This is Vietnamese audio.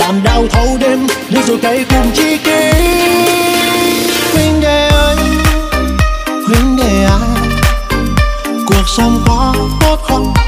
đàn đau thâu đêm để rồi cây cùng chi kỷ. Huynh đệ ơi huynh đệ à cuộc sống có tốt không?